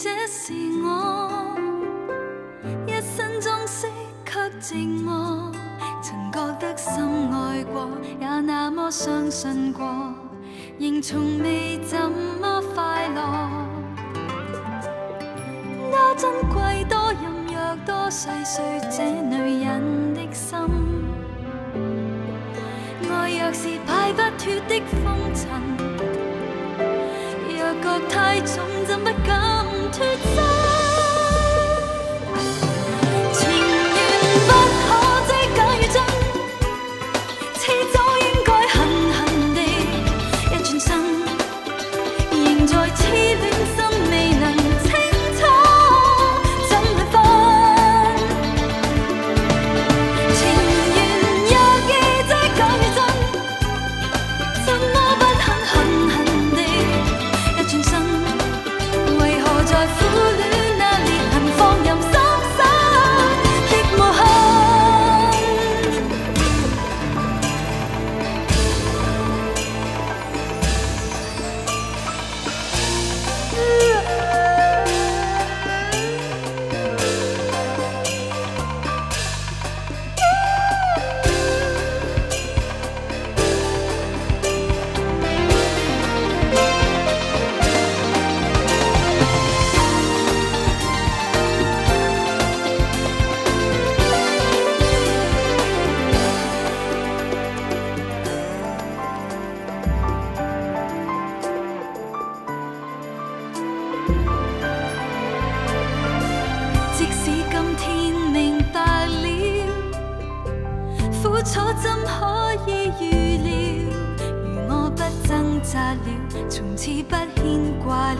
这是我，一身中饰却寂寞。曾觉得深爱过，也那么相信过，仍从未怎么快乐。多珍贵，多任弱，多细碎，这女人的心。爱若是摆不脱的风尘，若觉太重，怎不感？错怎可以预料？如我不挣扎了，从此不牵挂了，